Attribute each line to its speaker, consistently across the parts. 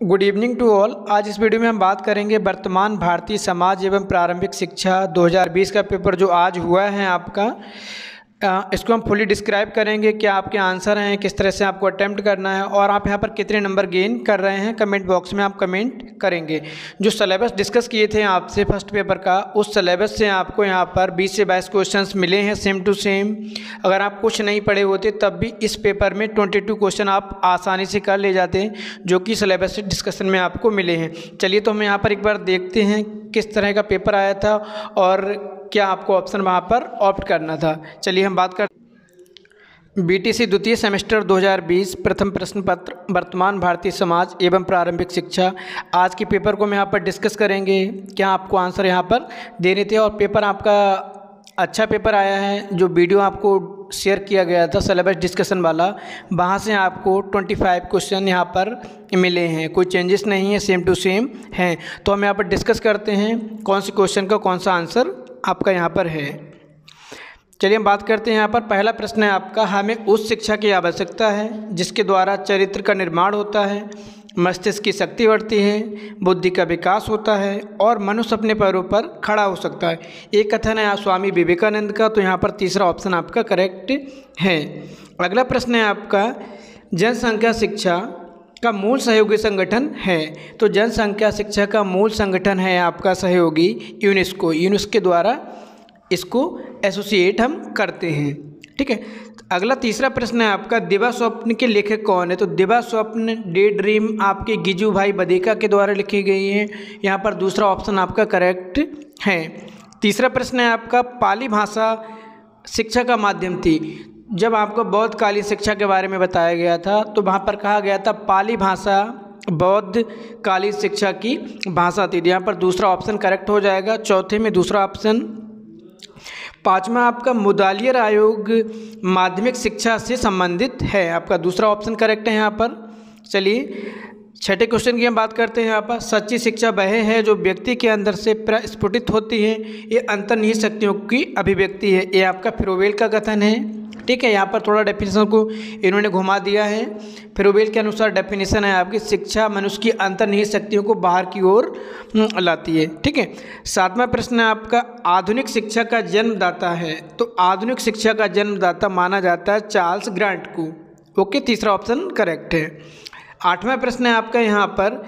Speaker 1: Good evening to all आज इस video में हम बात करेंगे वर्तमान भारतीय समाज एवं प्रारंभिक शिक्षा 2020 का पेपर जो आज हुआ है आपका। इसको हम फुली डिस्क्राइब करेंगे क्या आपके आंसर हैं, किस तरह से आपको अटैम्प्ट करना है और आप यहाँ पर कितने नंबर गेन कर रहे हैं कमेंट बॉक्स में आप कमेंट करेंगे। जो सलेबस डिस्कस किए थे आपसे फ़र्स्ट पेपर का, उस सलेबस से आपको यहाँ पर 20 से 22 क्वेश्चंस मिले हैं सेम टू सेम अगर आप कुछ नहीं पढ़े होते, तब भी इस पेपर में 22 क्वेश्चन आप आसानी से कर ले जाते हैं जो कि सलेबस डिस्कशन में आपको मिले हैं। चलिए तो हम यहाँ पर एक बार देखते हैं किस तरह का पेपर आया था और क्या आपको ऑप्शन वहाँ पर ऑप्ट करना था? चलिए हम बात कर बीटीसी द्वितीय सेमेस्टर 2020 प्रथम प्रश्न पत्र वर्तमान भारतीय समाज एवं प्रारंभिक शिक्षा। आज के पेपर को हम यहाँ पर डिस्कस करेंगे। क्या आपको आंसर यहाँ पर देने थे? और पेपर आपका अच्छा पेपर आया है, जो वीडियो आपको शेयर किया गया था सिलेबस डिस्कशन वाला, वहाँ से आपको 25 क्वेश्चन यहाँ पर मिले हैं। कोई चेंजेस नहीं है सेम टू सेम हैं। तो हम यहाँ पर डिस्कस करते हैं, कौन सी क्वेश्चन का कौन सा आंसर आपका यहाँ पर है। चलिए हम बात करते हैं यहाँ पर। पहला प्रश्न है आपका, हमें उस शिक्षा की आवश्यकता है जिसके द्वारा चरित्र का निर्माण होता है, मस्तिष्क की शक्ति बढ़ती है, बुद्धि का विकास होता है और मनुष्य अपने पैरों पर खड़ा हो सकता है। एक कथन है स्वामी विवेकानंद का तो यहाँ पर तीसरा ऑप्शन आपका करेक्ट है। अगला प्रश्न है आपका, जनसंख्या शिक्षा का मूल सहयोगी संगठन है। तो जनसंख्या शिक्षा का मूल संगठन है आपका सहयोगी यूनेस्को। यूनेस्को द्वारा इसको एसोसिएट हम करते हैं। ठीक है? अगला तीसरा प्रश्न है आपका, दिवा स्वप्न के लेखक कौन है? तो दिवा स्वप्न, डे ड्रीम आपके गिजू भाई बदेका के द्वारा लिखी गई है। यहाँ पर दूसरा ऑप्शन आपका करेक्ट है। तीसरा प्रश्न है आपका, पाली भाषा शिक्षा का माध्यम थी। जब आपको बौद्ध कालीन शिक्षा के बारे में बताया गया था तो वहाँ पर कहा गया था, पाली भाषा, बौद्ध काली शिक्षा की भाषा थी। यहाँ पर दूसरा ऑप्शन करेक्ट हो जाएगा। चौथे में दूसरा ऑप्शन पाँचवा आपका मुदालियर आयोग माध्यमिक शिक्षा से संबंधित है। आपका दूसरा ऑप्शन करेक्ट है यहाँ पर। चलिए, छठे क्वेश्चन की हम बात करते हैं यहाँ पर। सच्ची शिक्षा वह है जो व्यक्ति के अंदर से प्रस्फुटित होती है, ये अंतर्निहित शक्तियों की अभिव्यक्ति है। ये आपका फिरोवेल का कथन है। ठीक है यहाँ पर थोड़ा डेफिनेशन को इन्होंने घुमा दिया है। फिरोवेल के अनुसार डेफिनेशन है आपकी शिक्षा मनुष्य की अंतर्निहित शक्तियों को बाहर की ओर हम्म, लाती है। ठीक है सातवां प्रश्न है आपका आधुनिक शिक्षा का जन्मदाता है। तो आधुनिक शिक्षा का जन्मदाता माना जाता है चार्ल्स ग्रांट को। ओके तीसरा ऑप्शन करेक्ट है। आठवां प्रश्न है आपका यहाँ पर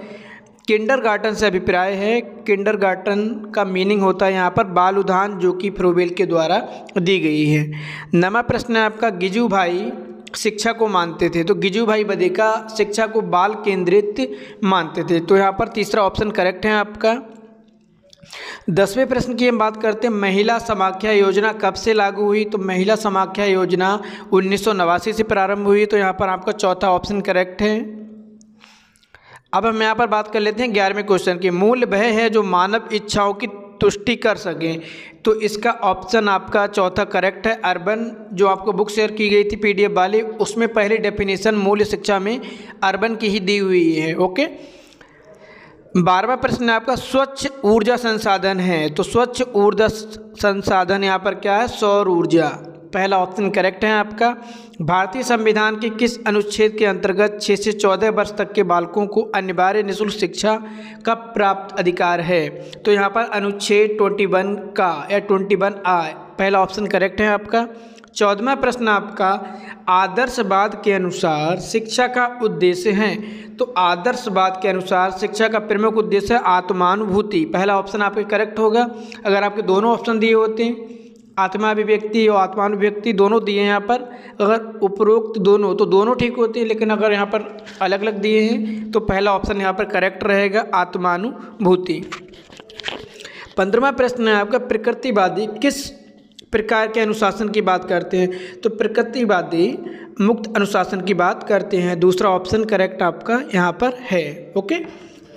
Speaker 1: किंडर गार्टन से अभिप्राय है। किंडर गार्टन का मीनिंग होता है यहाँ पर बाल उदान जो कि फ्रोबेल के द्वारा दी गई है। नवा प्रश्न है आपका गिजू भाई शिक्षा को मानते थे। तो गिजू भाई बदेका शिक्षा को बाल केंद्रित मानते थे। तो यहाँ पर तीसरा ऑप्शन करेक्ट है आपका। दसवें प्रश्न की हम बात करते हैं, महिला समाख्या योजना कब से लागू हुई? तो महिला समाख्या योजना उन्नीस सौ नवासी से प्रारंभ हुई। तो यहाँ पर आपका चौथा ऑप्शन करेक्ट है। अब हम यहाँ पर बात कर लेते हैं ग्यारहवें क्वेश्चन की। मूल वह है जो मानव इच्छाओं की तुष्टि कर सकें। तो इसका ऑप्शन आपका चौथा करेक्ट है। अर्बन जो आपको बुक शेयर की गई थी पीडीएफ वाली, उसमें पहली डेफिनेशन मूल्य शिक्षा में अर्बन की ही दी हुई है। ओके बारहवा प्रश्न है आपका, स्वच्छ ऊर्जा संसाधन है। तो स्वच्छ ऊर्जा संसाधन यहाँ पर क्या है? सौर ऊर्जा। पहला ऑप्शन करेक्ट है आपका। भारतीय संविधान के किस अनुच्छेद के अंतर्गत छः से चौदह वर्ष तक के बालकों को अनिवार्य निःशुल्क शिक्षा का प्राप्त अधिकार है? तो यहाँ पर अनुच्छेद ट्वेंटी वन का, या ट्वेंटी वन आ पहला ऑप्शन करेक्ट है आपका। चौदहवा प्रश्न आपका, आदर्शवाद के अनुसार शिक्षा का उद्देश्य है। तो आदर्शवाद के अनुसार शिक्षा का प्रमुख उद्देश्य है आत्मानुभूति। पहला ऑप्शन आपके करेक्ट होगा। अगर आपके दोनों ऑप्शन दिए होते हैं आत्मा अभिव्यक्ति और आत्मानुव्यक्ति दोनों दिए हैं यहाँ पर। अगर उपरोक्त दोनों तो दोनों ठीक होते हैं, लेकिन अगर यहाँ पर अलग अलग दिए हैं तो पहला ऑप्शन यहाँ पर करेक्ट रहेगा, आत्मानुभूति। पंद्रवा प्रश्न है आपका, प्रकृतिवादी किस प्रकार के अनुशासन की बात करते हैं? तो प्रकृतिवादी मुक्त अनुशासन की बात करते हैं। दूसरा ऑप्शन करेक्ट आपका यहाँ पर है, ओके?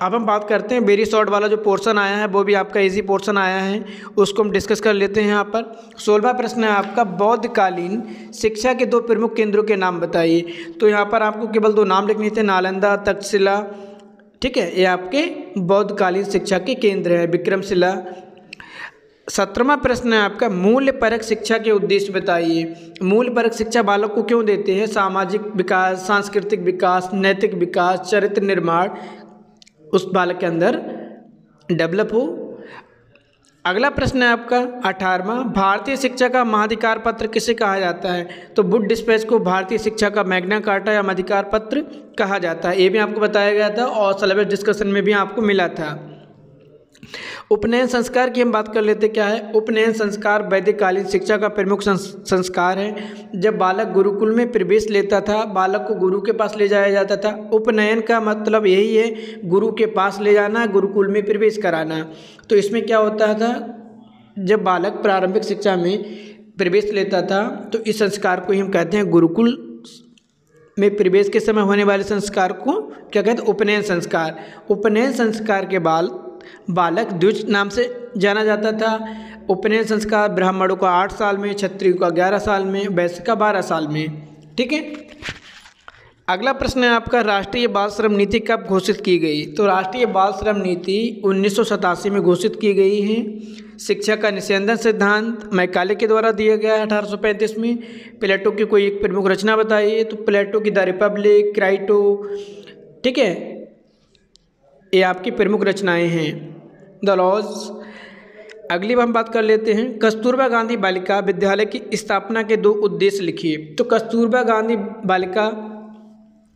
Speaker 1: अब हम बात करते हैं वेरी शॉर्ट वाला जो पोर्शन आया है, वो भी आपका इजी पोर्शन आया है, उसको हम डिस्कस कर लेते हैं यहाँ पर। सोलवा प्रश्न है आपका, बौद्धकालीन शिक्षा के दो प्रमुख केंद्रों के नाम बताइए। तो यहाँ पर आपको केवल दो नाम लिखने थे, नालंदा, तक्षशिला, ठीक है, ये आपके बौद्धकालीन शिक्षा के केंद्र है, विक्रमशिला। सत्रहवा प्रश्न है आपका मूल्य परक शिक्षा के उद्देश्य बताइए। मूल्य परक शिक्षा बालक को क्यों देते हैं? सामाजिक विकास, सांस्कृतिक विकास, नैतिक विकास, चरित्र निर्माण उस बालक के अंदर डेवलप हो। अगला प्रश्न है आपका अठारहवा। भारतीय शिक्षा का महाधिकार पत्र किसे कहा जाता है? तो बुड डिस्पैच को भारतीय शिक्षा का मैग्ना कार्टा या महाधिकार पत्र कहा जाता है। ये भी आपको बताया गया था और सिलेबस डिस्कशन में भी आपको मिला था। उपनयन संस्कार की हम बात कर लेते, क्या है? उपनयन संस्कार वैदिककालीन शिक्षा का प्रमुख संस्कार है। जब बालक गुरुकुल में प्रवेश लेता था, बालक को गुरु के पास ले जाया जाता था। उपनयन का मतलब यही है, गुरु के पास ले जाना, गुरुकुल में प्रवेश कराना। तो इसमें क्या होता था? जब बालक प्रारंभिक शिक्षा में प्रवेश लेता था तो इस संस्कार को ही हम कहते हैं गुरुकुल में प्रवेश के समय होने वाले संस्कार को, क्या कहते हैं? उपनयन संस्कार। उपनयन संस्कार के बाद बालक द्विज नाम से जाना जाता था। उपनयन संस्कार ब्राह्मणों का आठ साल में, क्षत्रियों का ग्यारह साल में, वैश्य का बारह साल में। ठीक है? अगला प्रश्न है आपका, राष्ट्रीय बाल श्रम नीति कब घोषित की गई? तो राष्ट्रीय बाल श्रम नीति उन्नीस सौ सतासी में घोषित की गई है। शिक्षा का निषेधन सिद्धांत मैकाले के द्वारा दिया गया है अठारह सौ पैंतीस में। प्लेटो की कोई एक प्रमुख रचना बताइए तो प्लेटो की द रिपब्लिक, क्राइटो। ठीक है? ये आपकी प्रमुख रचनाएँ हैं। The laws. अगली हम बात कर लेते हैं। कस्तूरबा गांधी बालिका विद्यालय की स्थापना के दो उद्देश्य लिखिए। तो कस्तूरबा गांधी बालिका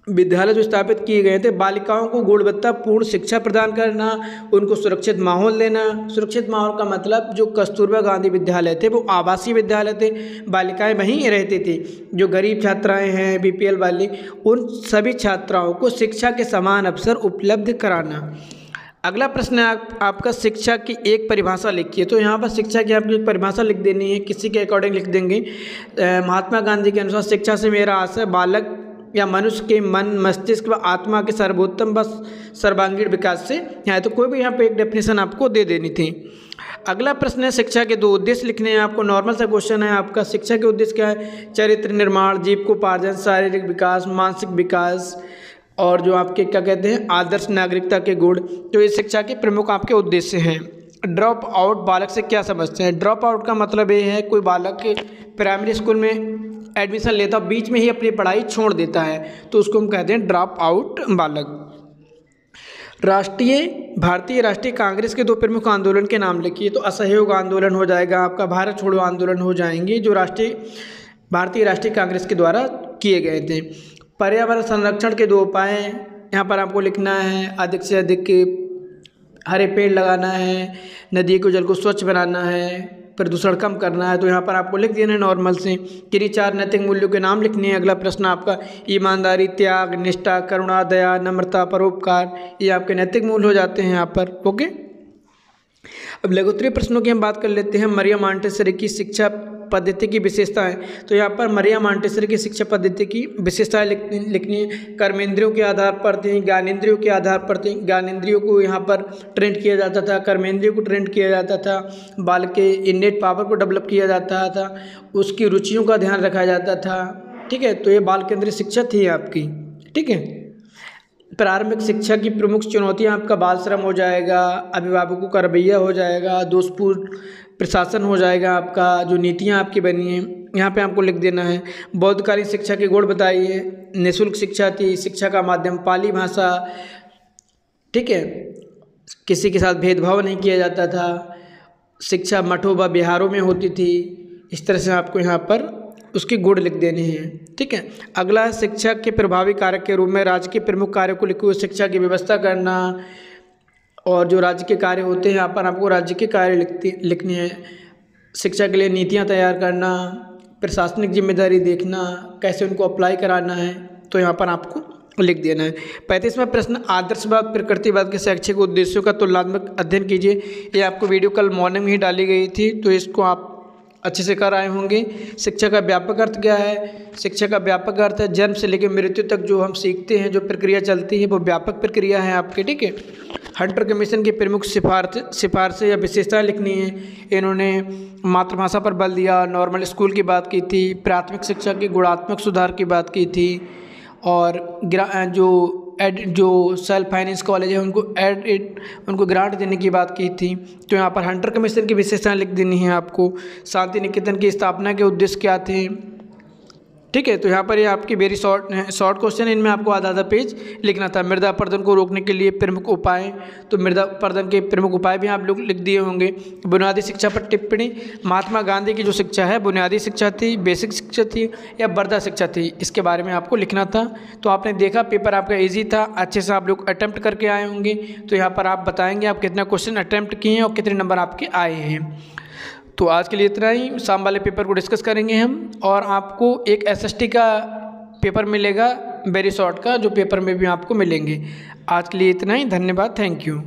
Speaker 1: विद्यालय जो स्थापित किए गए थे बालिकाओं को गुणवत्तापूर्ण शिक्षा प्रदान करना उनको सुरक्षित माहौल देना। सुरक्षित माहौल का मतलब जो कस्तूरबा गांधी विद्यालय थे वो आवासीय विद्यालय थे। बालिकाएँ वहीं रहती थी। जो गरीब छात्राएँ हैं बीपीएल वाली उन सभी छात्राओं को शिक्षा के समान अवसर उपलब्ध कराना। अगला प्रश्न है आप, आपका शिक्षा की एक परिभाषा लिखिए। तो यहाँ पर शिक्षा की आपको परिभाषा लिख देनी है किसी के अकॉर्डिंग लिख देंगे। महात्मा गांधी के अनुसार शिक्षा से मेरा आशय बालक या मनुष्य के मन, मस्तिष्क व आत्मा के सर्वोत्तम व सर्वांगीण विकास से यहाँ तो कोई भी यहाँ पे एक डेफिनेशन आपको दे देनी थी। अगला प्रश्न है शिक्षा के दो उद्देश्य लिखने हैं। आपको नॉर्मल सा क्वेश्चन है। आपका शिक्षा के उद्देश्य क्या है? चरित्र निर्माण जीव को पार्जन शारीरिक विकास, मानसिक विकास और जो आपके क्या कहते हैं? आदर्श नागरिकता के गुण। तो ये शिक्षा के प्रमुख आपके उद्देश्य हैं। ड्रॉप आउट बालक से क्या समझते हैं? ड्रॉप आउट का मतलब ये है कोई बालक प्राइमरी स्कूल में एडमिशन लेता बीच में ही अपनी पढ़ाई छोड़ देता है तो उसको हम कहते हैं ड्रॉप आउट बालक। राष्ट्रीय, भारतीय राष्ट्रीय कांग्रेस के दो प्रमुख आंदोलन के नाम लिखिए तो असहयोग आंदोलन हो जाएगा, आपका भारत छोड़ो आंदोलन हो जाएँगे, जो राष्ट्रीय, भारतीय राष्ट्रीय कांग्रेस के द्वारा किए गए थे। पर्यावरण संरक्षण के दो उपाय यहाँ पर आपको लिखना है, अधिक से अधिक हरे पेड़ लगाना है नदी के जल को स्वच्छ बनाना है प्रदूषण कम करना है तो यहाँ पर आपको लिख देना है नॉर्मल से किन्हीं चार नैतिक मूल्यों के नाम लिखने हैं। अगला प्रश्न आपका, ईमानदारी, त्याग, निष्ठा, करुणा, दया, नम्रता, परोपकार, ये आपके नैतिक मूल्य हो जाते हैं यहाँ पर ओके अब लघुत्तरीय प्रश्नों की हम बात कर लेते हैं। मरियम मांटेसरी की शिक्षा पद्धति की विशेषता है। तो यहाँ पर मरिया मांटेसरी की शिक्षा पद्धति की विशेषताएँ लिखनी है। कर्मेंद्रियों के आधार पर थी, ज्ञानेंद्रियों के आधार पर थी। ज्ञानेंद्रियों को यहाँ पर ट्रेंड किया जाता था, कर्मेंद्रियों को ट्रेंड किया जाता था। बाल के इन्नेट पावर को डेवलप किया जाता था। उसकी रुचियों का ध्यान रखा जाता था। ठीक है तो ये बाल केंद्रीय शिक्षा थी आपकी। ठीक है? प्रारंभिक शिक्षा की प्रमुख चुनौतियाँ आपका बाल श्रम हो जाएगा, अभिभावकों का रवैया हो जाएगा, दोषपूर्ण प्रशासन हो जाएगा आपका, जो नीतियाँ आपकी बनी हैं, यहाँ पे आपको लिख देना है। बौद्धकालीन शिक्षा के गुण बताइए, निःशुल्क शिक्षा थी, शिक्षा का माध्यम पाली भाषा, ठीक है, किसी के साथ भेदभाव नहीं किया जाता था, शिक्षा मठों व बिहारों में होती थी, इस तरह से आपको यहाँ पर उसके गुण लिख देने हैं। ठीक है? अगला शिक्षा के प्रभावी कारक के रूप में राज्य के प्रमुख कार्य को लिखे शिक्षा की व्यवस्था करना और जो राज्य के कार्य होते हैं यहाँ पर आपको राज्य के कार्य लिखती, लिखने हैं। शिक्षा के लिए नीतियाँ तैयार करना प्रशासनिक ज़िम्मेदारी देखना, कैसे उनको अप्लाई कराना है तो यहाँ पर आपको लिख देना है। पैंतीसवा प्रश्न, आदर्शवाद, प्रकृतिवाद के शैक्षिक उद्देश्यों का तुलनात्मक अध्ययन कीजिए। ये आपको वीडियो कल मॉर्निंग में ही डाली गई थी तो इसको आप अच्छे से कर आए होंगे। शिक्षा का व्यापक अर्थ क्या है? शिक्षा का व्यापक अर्थ है जन्म से लेकर मृत्यु तक जो हम सीखते हैं, जो प्रक्रिया चलती है, वो व्यापक प्रक्रिया है आपके, ठीक है? हंटर कमीशन की प्रमुख सिफारश सिफारशें या विशेषताएँ लिखनी है। इन्होंने मातृभाषा पर बल दिया नॉर्मल स्कूल की बात की थी, प्राथमिक शिक्षा के, गुणात्मक सुधार की बात की थी, और जो एड, जो सेल्फ फाइनेंस कॉलेज है, उनको एड एड, उनको ग्रांट देने की बात की थी। तो यहाँ पर हंटर कमीशन की विशेषताएँ लिख देनी है आपको। शांति निकेतन की स्थापना के उद्देश्य क्या थे? ठीक है तो यहाँ पर ये आपकी वेरी शॉर्ट शॉर्ट क्वेश्चन है। इनमें आपको आधा आधा पेज लिखना था। मृदा पर्दन को रोकने के लिए प्रमुख उपाय तो मृदा पर्दन के प्रमुख उपाय भी आप लोग लिख दिए होंगे। बुनियादी शिक्षा पर टिप्पणी, महात्मा गांधी की जो शिक्षा है, बुनियादी शिक्षा थी बेसिक शिक्षा थी, या बर्दा शिक्षा थी, इसके बारे में आपको लिखना था। तो आपने देखा पेपर आपका ईजी था, अच्छे से आप लोग अटैम्प्ट करके आए होंगे। तो यहाँ पर आप बताएँगे आप कितना क्वेश्चन अटैम्प्ट किए हैं और कितने नंबर आपके आए हैं। तो आज के लिए इतना ही। शाम वाले पेपर को डिस्कस करेंगे हम और आपको एक एसएसटी का पेपर मिलेगा वेरी शॉर्ट का, जो पेपर में भी आपको मिलेंगे। आज के लिए इतना ही। धन्यवाद। Thank you